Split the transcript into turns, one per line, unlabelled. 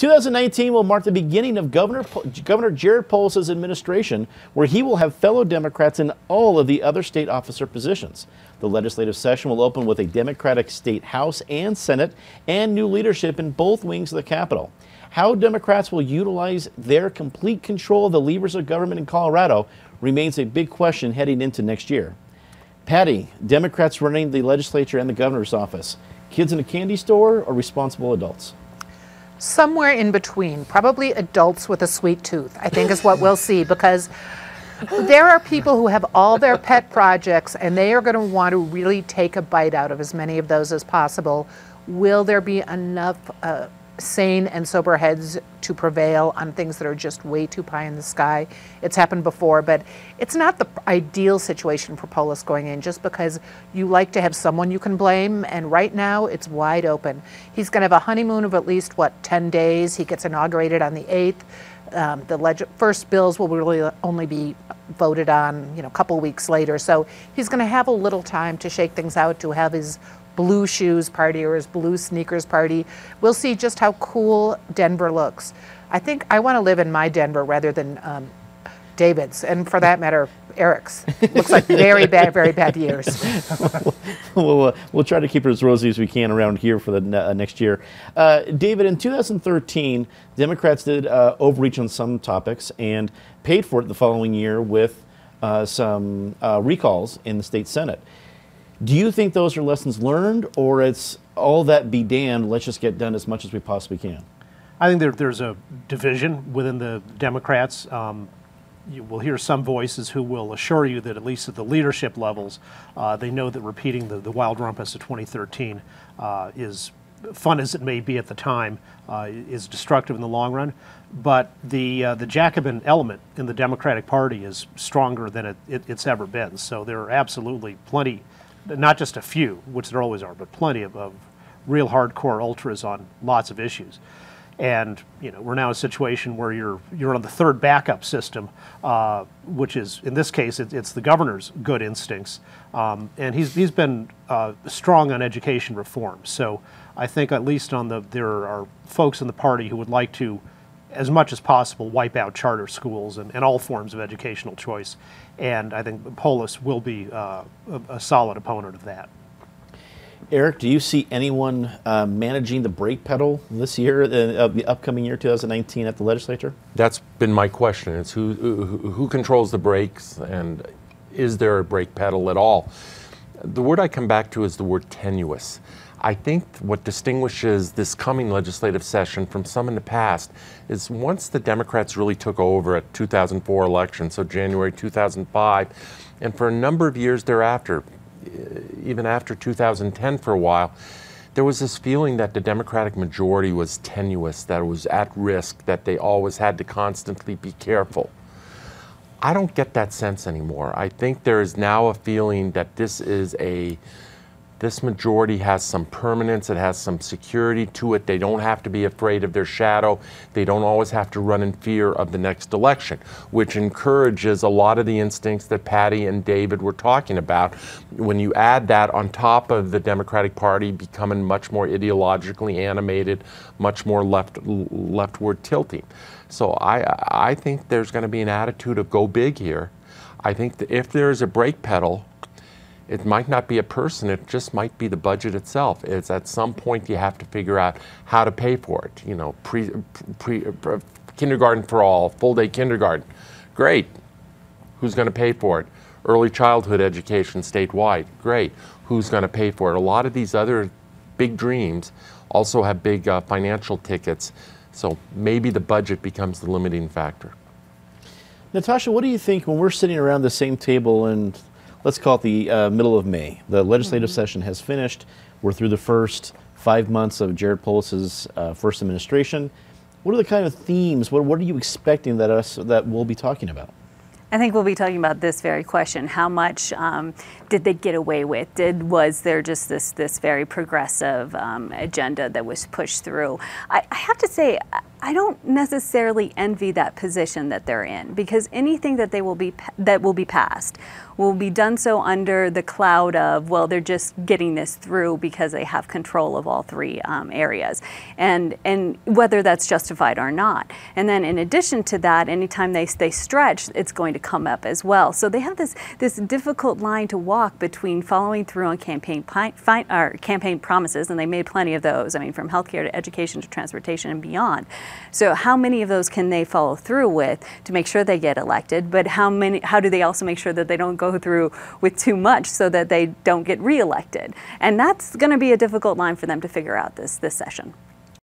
2019 will mark the beginning of Governor, Governor Jared Polis' administration, where he will have fellow Democrats in all of the other state officer positions. The legislative session will open with a Democratic state House and Senate and new leadership in both wings of the Capitol. How Democrats will utilize their complete control of the levers of government in Colorado remains a big question heading into next year. Patty, Democrats running the legislature and the governor's office, kids in a candy store or responsible adults?
Somewhere in between, probably adults with a sweet tooth, I think is what we'll see because there are people who have all their pet projects and they are going to want to really take a bite out of as many of those as possible. Will there be enough uh, sane and sober heads to prevail on things that are just way too pie in the sky. It's happened before, but it's not the ideal situation for Polis going in just because you like to have someone you can blame, and right now it's wide open. He's going to have a honeymoon of at least, what, 10 days. He gets inaugurated on the 8th. Um, the first bills will really only be voted on, you know, a couple weeks later. So he's going to have a little time to shake things out, to have his blue shoes party or his blue sneakers party. We'll see just how cool Denver looks. I think I want to live in my Denver rather than um, David's, and for that matter, Eric's. Looks like very bad, very bad years.
we'll, uh, we'll try to keep it as rosy as we can around here for the uh, next year. Uh, David, in 2013, Democrats did uh, overreach on some topics and paid for it the following year with uh, some uh, recalls in the state Senate. Do you think those are lessons learned, or it's all that be damned, let's just get done as much as we possibly can?
I think there, there's a division within the Democrats. Um, you will hear some voices who will assure you that at least at the leadership levels, uh, they know that repeating the, the wild rumpus of 2013 uh, is fun as it may be at the time, uh, is destructive in the long run. But the uh, the Jacobin element in the Democratic Party is stronger than it, it, it's ever been. So there are absolutely plenty not just a few, which there always are, but plenty of, of real hardcore ultras on lots of issues. And you know, we're now in a situation where you're you're on the third backup system, uh, which is in this case it, it's the governor's good instincts, um, and he's he's been uh, strong on education reform. So I think at least on the there are folks in the party who would like to as much as possible, wipe out charter schools and, and all forms of educational choice. And I think Polis will be uh, a, a, solid opponent of that.
Eric, do you see anyone uh, managing the brake pedal this year, uh, the upcoming year, 2019, at the legislature?
That's been my question. It's who, who, who controls the brakes and is there a brake pedal at all? The word I come back to is the word tenuous. I think what distinguishes this coming legislative session from some in the past is once the Democrats really took over at 2004 election, so January 2005, and for a number of years thereafter, even after 2010 for a while, there was this feeling that the Democratic majority was tenuous, that it was at risk, that they always had to constantly be careful. I don't get that sense anymore. I think there is now a feeling that this is a this majority has some permanence, it has some security to it. They don't have to be afraid of their shadow. They don't always have to run in fear of the next election, which encourages a lot of the instincts that Patty and David were talking about. When you add that on top of the Democratic Party becoming much more ideologically animated, much more left leftward tilting. So I, I think there's going to be an attitude of go big here. I think that if there is a brake pedal, it might not be a person, it just might be the budget itself. It's at some point you have to figure out how to pay for it. You know, pre, pre, pre kindergarten for all, full day kindergarten. Great. Who's going to pay for it? Early childhood education statewide. Great. Who's going to pay for it? A lot of these other big dreams also have big uh, financial tickets. So maybe the budget becomes the limiting factor.
Natasha, what do you think when we're sitting around the same table and let's call it the uh, middle of May. The legislative mm -hmm. session has finished. We're through the first five months of Jared Polis's uh, first administration. What are the kind of themes? What, what are you expecting that us that we'll be talking about?
I think we'll be talking about this very question. How much um, did they get away with? Did was there just this this very progressive um, agenda that was pushed through? I, I have to say, I don't necessarily envy that position that they're in because anything that they will be that will be passed will be done so under the cloud of, well, they're just getting this through because they have control of all three um, areas, and and whether that's justified or not. And then in addition to that, anytime they they stretch, it's going to come up as well. So they have this this difficult line to walk between following through on campaign campaign promises, and they made plenty of those. I mean, from healthcare to education to transportation and beyond. So how many of those can they follow through with to make sure they get elected? But how many? How do they also make sure that they don't go through with too much so that they don't get reelected. And that's going to be a difficult line for them to figure out this, this session.